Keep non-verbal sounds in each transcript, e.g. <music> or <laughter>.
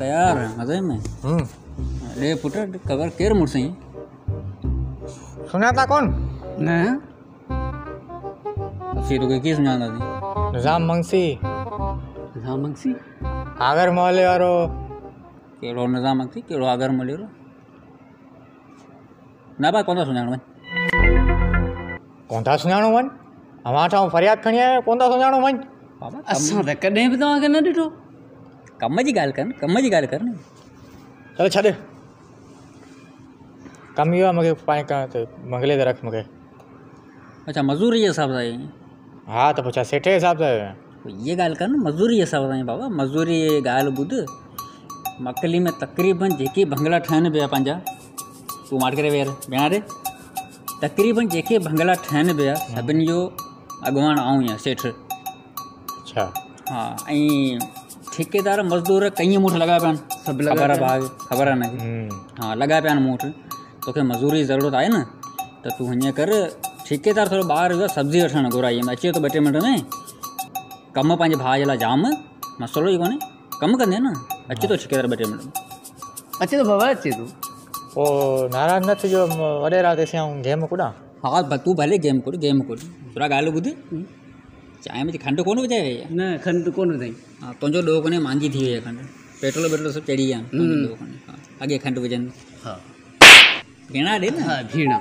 तयार मज़े में? हम्म, ॾे पुट ख़बर केरु मुड़ुस आहीं सुञाता कोन? न। असीं तोखे कीअं सुञाणंदासीं निज़ाम मंगसी निज़ाम अंक्सी आगर मोहल्ले वारो कहिड़ो निज़ाम अंक्सी कहिड़ो आगर मिलियो न भाई कोन था सुञाण वञ था सुञाणो वञ अवां वटां फरियाद खणी आयो था सुञाणो वञ बाबा असां त कॾहिं बि तव्हांखे न ॾिठो कम जी ॻाल्हि कर न कम जी ॻाल्हि कर न चल छॾ कमु इहो आहे मूंखे पाण त मंगले ते रख मूंखे अच्छा मज़ूरी जे हिसाब सां आई हा त पोइ छा सेठ जे हिसाब सां ये ॻाल्हि कर न मज़ूरी जे हिसाब सां बाबा मज़ूरी जी ॻाल्हि ॿुध मकली में तक़रीबन जेके बंगला ठहनि पिया पंहिंजा तूं माट करे वेर भेण ॾे तक़रीबन जेके बंगला ठहनि पिया सभिनी जो अॻुवान आऊँ आहियाँ सेठ। अच्छा। हा ऐं ठेकेदार मज़दूर कई मूं वटि लॻा पिया आहिनि। सभु लॻा पिया भाउ ख़बर आहे न हम्म, हा लॻा पिया आहिनि मूं वटि तोखे मज़ूरी जी ज़रूरत आहे न त तूं हीअं कर ठेकेदार थोरो ॿाहिरि वियो आहे सब्ज़ी वठणु घुराई। में अचे थो ॿ टे मिंट में। कमु पंहिंजे भाउ जे लाइ जाम मसइलो ई कोन्हे। कमु कंदे न। अचे थो ठेकेदार ॿ टे मिंट में। अचे थो बाबा अचे थो। पोइ नाराज़ न थिजो म- वॾे राति तेसि गेम कुॾां हा ब- तूं भले गेम कोड गेम कोड थोरा ॻाल्हि ॿुध चांहि में खंडु कोन विझाए वई न खंड कोन अथई हा तुंहिंजो ॾोह कोन्हे मुंहिंजी थी वई आहे खंडु पेट्रोल वेट्रोल सभु चढ़ी विया आहिनि ॾोह कोन्हे हा अॻे खंडु विझनि हा भेण ॾे न हा भीणा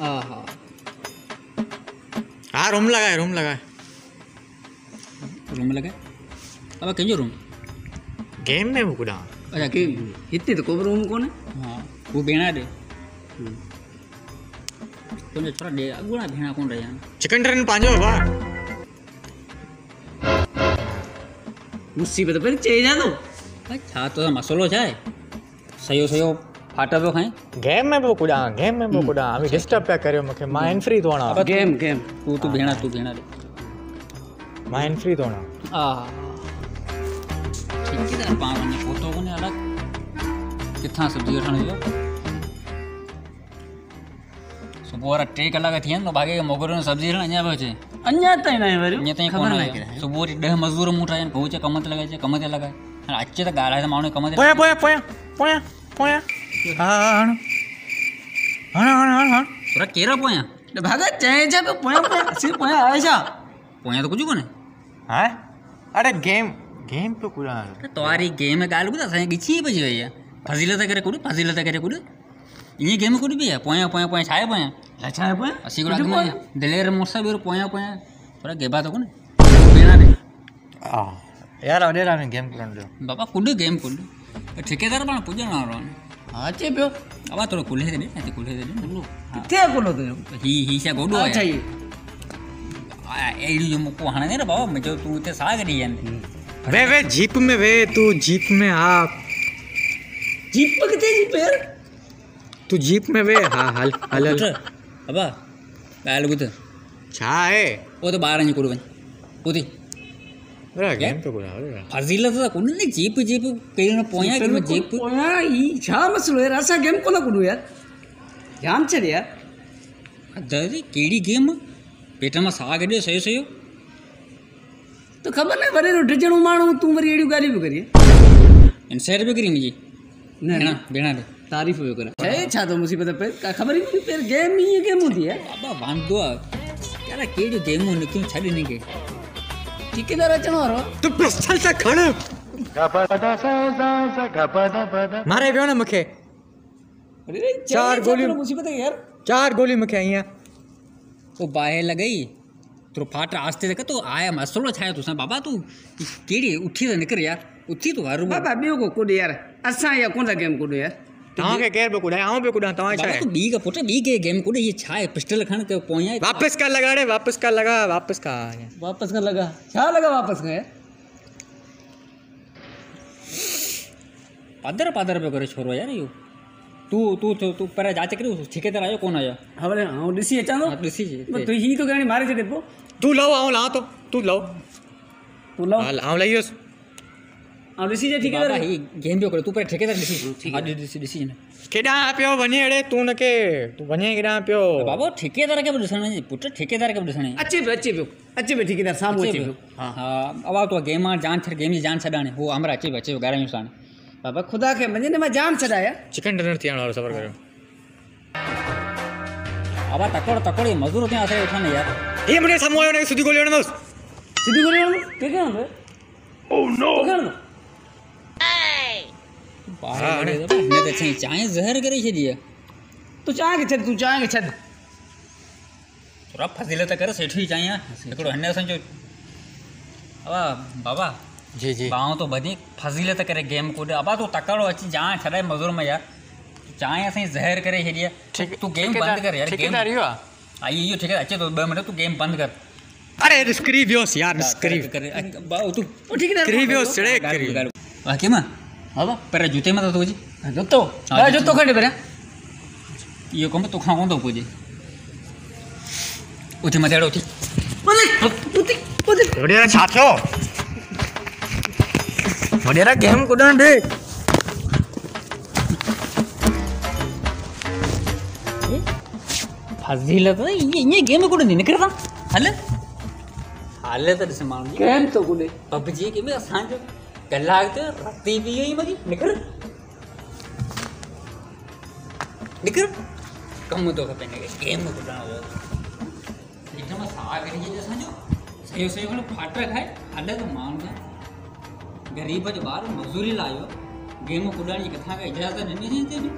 हा हा हा रूम लॻाए रूम लॻाए रूम लॻाए अब कंहिंजो रूम गेम में कुॾां अच्छा की हिते त को बि रूम कोन्हे हा हू भेण ॾे तुंहिंजो छोरा ॾे अॻुणा भेण कोन रहिया चिकन ट्रेन पंहिंजो बाबा। मुसीबत पर चई जा थो अरे छा तो मसइलो छा आहे सयो सयो फाटा पियो खाए। गेम में बि कुॾां गेम में बि कुॾां अभी डिस्टर्ब पिया करियो मूंखे। माँ एन फ्री हणां गेम गेम तूं तूं भेण तूं भेण ॾे माँ एन फ्री थो हणां हा? ठीकु पाण वञे पहुतो कोन्हे अलॻि किथां सब्ज़ी वियो सुबुह वारा टे कलाक थी आहिनि भागे मोगरो सब्ज़ी वठणु अञा पियो अचे अञा ताईं न वरी ईअं ताईं ख़बर कोन न आहे सुबुह वरी मज़दूर मूं ठाहिया आहिनि भाऊ चए कम ते लॻाए कम ते हाणे अचे त ॻाल्हाए त माण्हू कम ते पोयां पोयां पोयां पोयां पोयां। हा हण हण हण थोरा केरा पोयां? भागा चए छा पियो पोयां असीं पोयां आहे छा पोयां त कुझु कोन्हे अरे गेम त तवारी गेम ॻाल्हि ॿुध असांखे ॻिची पइजी वई फज़ीलत करे कुॾ फज़ीलत करे कुॾ ईअं गेम कुॾ बि आहे पोयां पोयां पोयां छा आहे पोयां। छा छा आहे पोयां? असीं कोन अॻु में दिलेर मुड़ुस ॿियो पोयां पोयां। थोरा गेबा त कोन्हे भेण ॾे हा यार राति में गेम करणु ॾियो बाबा कुॾ गेम कुॾ ठेकेदार पाण वारो आहे हा अचे पियो। बाबा थोरो कुल्हे ते ॾे हिते कुल्हे ते ॾे किथे आहे कोलो तुंहिंजो ही ही छा गोॾो अच्छा ये अहिड़ी जो मुको हणंदे न बाबा मुंहिंजो तूं हिते साह कढी आहिनि वे वे जीप में वे तू जीप में हा जीप किथे जीप यार? तू जीप में वे हा हल हल हल। बाबा ॻाल्हि ॿुध छा आहे उहो त वञी कुॾ वञ ॿुधी अरे गेम कुॾां वॾे राति फज़ीलत त कोन्हे न जीप जीप कहिड़ी न पोयां की न जीप। पोयां ही छा मसलो यार असां गेम कोन कुॾूं यार? जाम छॾ यार। दादी कहिड़ी गेम? पेट माँ साह कढियो सही सही तो ख़बर न वॾे रो डिजणो माण्हू तूं वरी अहिड़ियूं ॻाल्हियूं पियो करीं इंसाइड बि करी मुंहिंजी न भेण न ॾे तारीफ़ पियो करे छा छा थो मुसीबत पे का ख़बर ई कोन्हे पहिरियों गेम ईअं गेम हूंदी आहे बाबा वांदो आहे यार कहिड़ियूं गेमूं निकियूं छॾ हिन खे ठेकेदार अचण वारो आहे तू पिस्टल त खण मारे पियो न मूंखे अरे रे, चार गोलियूं। थोरो मुसीबत आहे यार चार गोली मूंखे ईअं पोइ बाहि लॻई थोरो फाट आस्ते ते तो आया मसलो छा आहे तोसां बाबा तूं कहिड़ी उथी त निकिर यार। उथी तूं हर बाबा ॿियो को कुॾ यार? असां या कोन था गेम कुॾूं यार? तव्हांखे केरु पियो कुॾाए? आऊँ पियो कुॾां? तव्हां छा बाबा आहे? तूं ॿी का पुट ॿी के गेम कुॾे? इहे छा आहे पिस्टल खण के पोयां वापस कर लगा रे वापस कर लगा वापस का वापसि खां लॻा छा लॻा वापसि यार पादर पादर पियो करे छोरो यार इहो तूं तूं तूं तूं पहिरियों जाँच करियो ठेकेदार आयो कोन आयो? आहे आउं ॾिसी अचां थो हा, ॾिसी तूं हीअं थो कहाणी मारे छॾे पोइ तू लव आऊँ लां तो तू लव तूं लव हाल आऊँ लई वियुसि ऐं ॾिसिजे ठेकेदार बाबा ही। गेम पियो करे तूं पहिरियों ठेकेदार ॾिसी हा ॾिसी ॾिसी हिन केॾां पियो वञे अड़े तूं हुनखे तूं वञे केॾां पियो बाबा ठेकेदार खे बि ॾिसणु वञे पुटु ठेकेदार खे बि ॾिसणु अचे पियो अचे पियो अचे पियो ठेकेदार साम्हूं अचे पियो हा। अब तो गेम माँ जान छॾ गेम जी जान छॾाणे हो हमरा अचे पियो अचे पियो ॻाल्हायूं साण बाबा ख़ुदा खे मञे न माँ जान छॾाया चिकन डिनर थियण वारो सफ़र करियो बाबा तकड़ तकड़ ये मज़दूर हुते असांखे वेठा न यार। हे मुंहिंजे साम्हूं आयो हुनखे सिधी गोली हणंदुसि सिधी गोली हणंदो केके हणंदो ओह नो हणंदो थो न, हिन त चई चांहि ज़हर करे छॾी आहे तूं चांहि खे छॾ तूं चांहि खे छॾ थोरा फज़ीलत करे सेठ ई चांहि आहे हिकिड़ो हिन असांजो बाबा जी जी। बाऊं तो वधीक फज़ीलत करे गेम कूद अबा तूं तकड़ो अची जान छॾाए मज़ूर में यार। चांहि असांजी ज़हर करे छॾी आहे तूं गेम बंदि कर यार गेम इहो आहे हा? इहो ठीकु आहे अचे थो ॿ मिंट तूं गेम बंदि कर। अरे निस्करी वियोसि यार निस्करी करे बाऊ तूं ओ ठेकेदार किरी वियोसि चिड़े किरी बाक़ी माँ? हा पर जूते में तो तुझी जुतो। हा, जुतो। खणी पहिरियाँ इहो कमु तोखां कोन थो पुॼे उथी मथे अहिड़ो उथी छा थियो वॾेरा गेम कुॾणु ॾे फज़ीलत ईअं ईअं गेम कोन निकिरंदा हल हाल त ॾिस माण्हू केम थो कुॾे पबजी के में असांजो कलाक त राति बि इहो ई मगी निकिर निकिर कमु थो खपे हिनखे गेम कुॾणु हुओ हिकदमि साह करी छॾे सही सही खण फाट खाए हल त ग़रीब जो ॿार मज़ूरी लाइ आयो गेम कुॾण जी किथां खां इजाज़त ॾिनी अथई हिते बि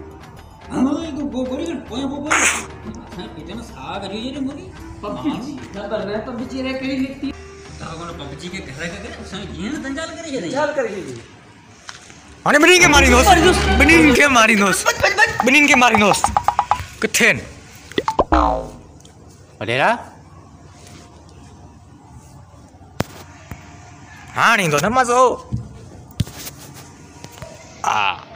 हा गो गोरी पोयां पोइ पोइ असांजे पेट में साह करी छॾे मुगी माण्हू न पर मैं <laughs> पबजी रे कहिड़ी निकती तव्हां कोन पबजी खे घर खे करे असांखे जीअं दंजाल करे छॾे चाल करे छॾी हाणे ॿिन्हिनि खे मारींदोसि ॿिन्हिनि खे मारींदोसि ॿिन्हिनि खे मारींदोसि किथे आहिनि वॾेरा हाणे ईंदो न मज़ो। Ah.